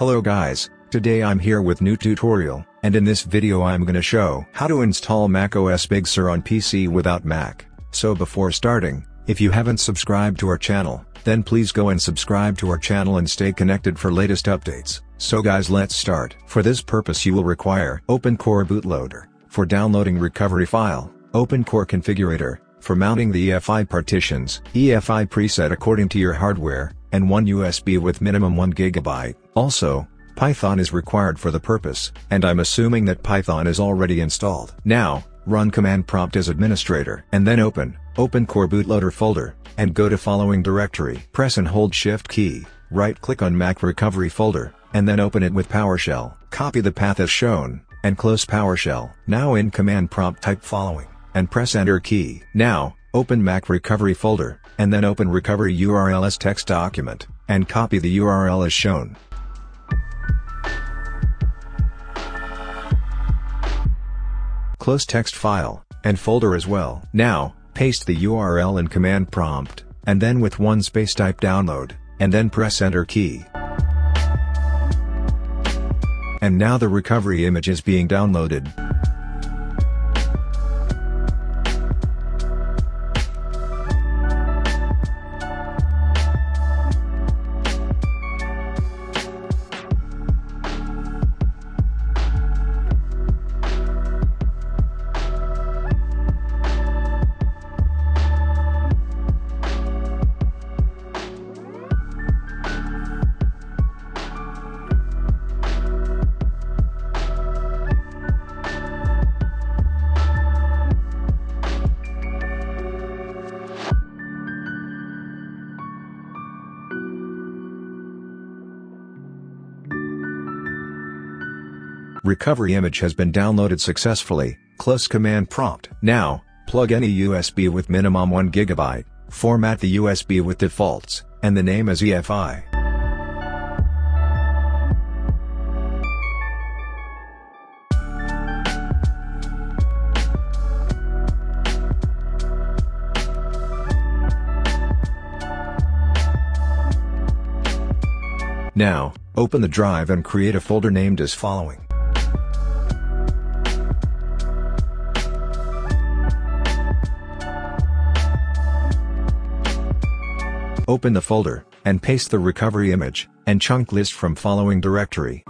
Hello guys, today I'm here with new tutorial, and in this video I'm gonna show how to install macOS Big Sur on PC without Mac. So before starting, if you haven't subscribed to our channel, then please go and subscribe to our channel and stay connected for latest updates. So guys let's start. For this purpose you will require OpenCore bootloader, for downloading recovery file, OpenCore configurator, for mounting the EFI partitions, EFI preset according to your hardware, and one USB with minimum 1 GB. Also, Python is required for the purpose, and I'm assuming that Python is already installed. Now, run command prompt as administrator and then open, OpenCore bootloader folder, and go to following directory. Press and hold shift key, right click on Mac recovery folder, and then open it with PowerShell. Copy the path as shown, and close PowerShell. Now in command prompt type following, and press enter key. Now, open Mac recovery folder, and then open recovery URL as text document, and copy the URL as shown. Close text file, and folder as well. Now, paste the URL in command prompt, and then with one space type download, and then press enter key. And now the recovery image is being downloaded. Recovery image has been downloaded successfully, close command prompt. Now, plug any USB with minimum 1 GB, format the USB with defaults, and the name as EFI. Now, open the drive and create a folder named as following. Open the folder, and paste the recovery image, and chunk list from following directory.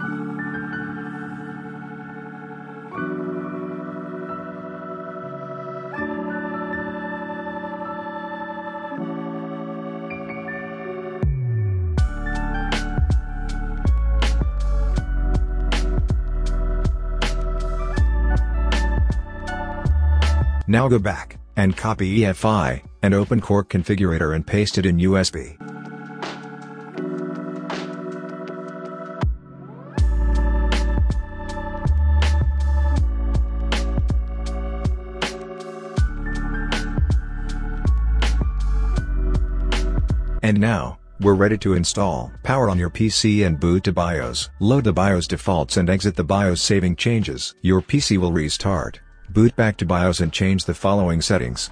Now go back, and copy EFI, and OpenCore configurator and paste it in USB. And now, we're ready to install. Power on your PC and boot to BIOS. Load the BIOS defaults and exit the BIOS saving changes. Your PC will restart. Boot back to BIOS and change the following settings.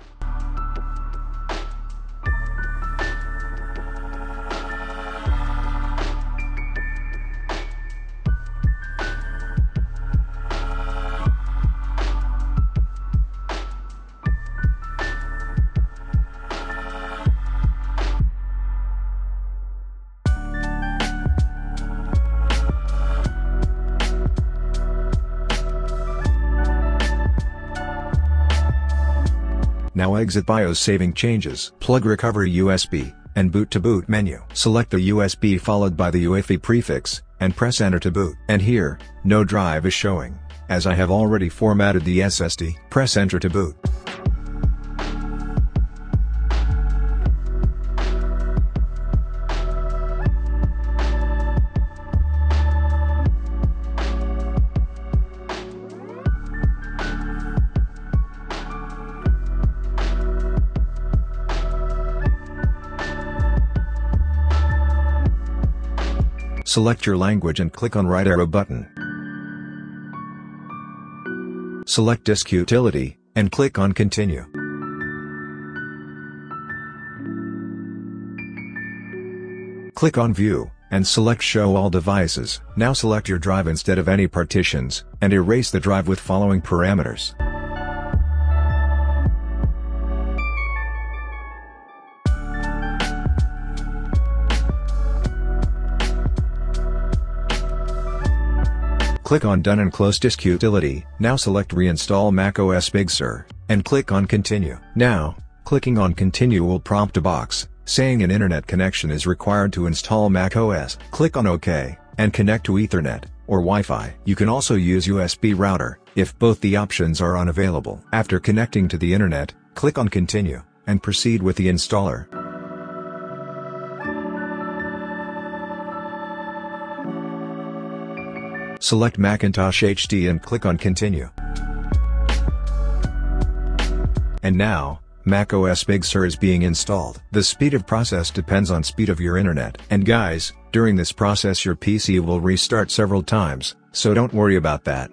Now exit BIOS saving changes. Plug recovery USB, and boot to boot menu. Select the USB followed by the UEFI prefix, and press enter to boot. And here, no drive is showing, as I have already formatted the SSD. Press enter to boot. Select your language and click on right arrow button. Select disk utility, and click on continue. Click on view, and select Show All Devices. Now select your drive instead of any partitions, and erase the drive with following parameters. Click on Done and close Disk Utility. Now select Reinstall macOS Big Sur, and click on Continue. Now, clicking on Continue will prompt a box, saying an internet connection is required to install macOS. Click on OK, and connect to Ethernet, or Wi-Fi. You can also use USB router, if both the options are unavailable. After connecting to the internet, click on Continue, and proceed with the installer. Select Macintosh HD and click on Continue. And now, macOS Big Sur is being installed. The speed of process depends on speed of your internet. And guys, during this process your PC will restart several times, so don't worry about that.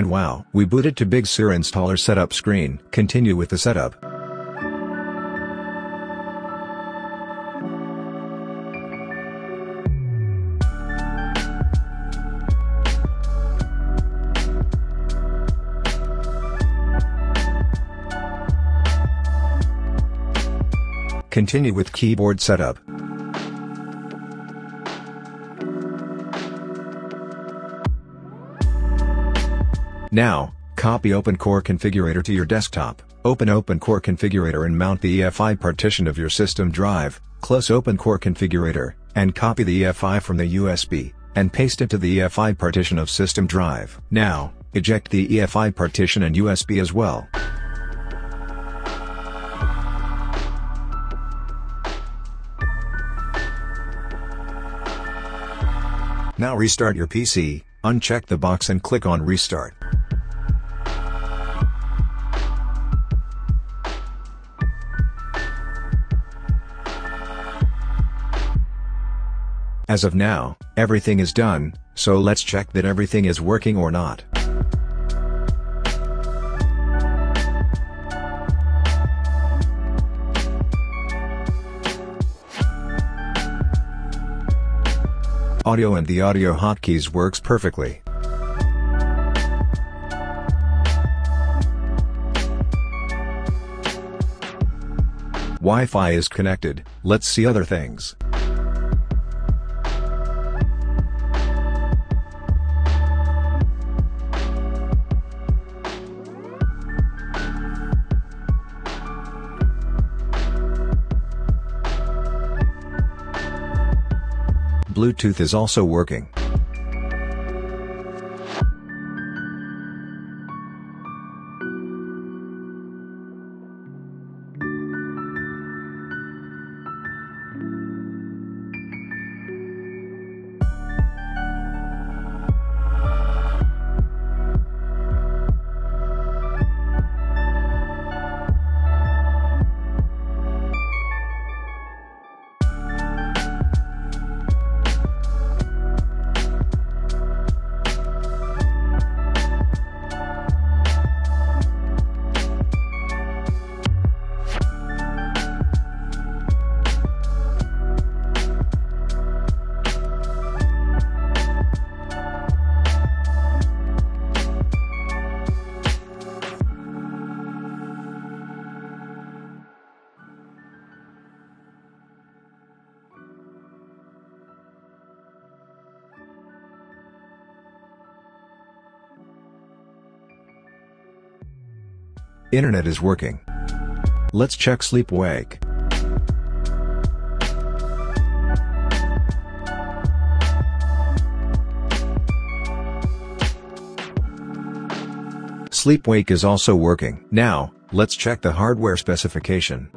And wow, we booted to Big Sur installer setup screen. Continue with the setup. Continue with keyboard setup. Now, copy OpenCore Configurator to your desktop, open OpenCore Configurator and mount the EFI partition of your system drive, close OpenCore Configurator, and copy the EFI from the USB, and paste it to the EFI partition of system drive. Now, eject the EFI partition and USB as well. Now restart your PC, uncheck the box and click on Restart. As of now, everything is done, so let's check that everything is working or not. Audio and the audio hotkeys works perfectly. Wi-Fi is connected, let's see other things. Bluetooth is also working. Internet is working. Let's check sleep wake. Sleep wake is also working. Now, let's check the hardware specification.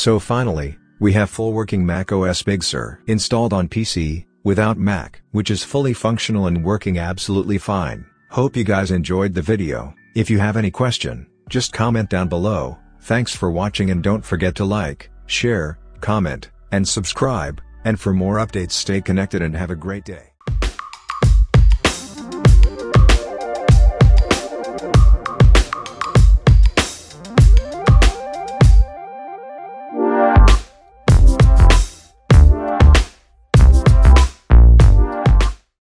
So finally, we have full working Mac OS Big Sur installed on PC, without Mac, which is fully functional and working absolutely fine. Hope you guys enjoyed the video, if you have any question, just comment down below, thanks for watching and don't forget to like, share, comment, and subscribe, and for more updates stay connected and have a great day.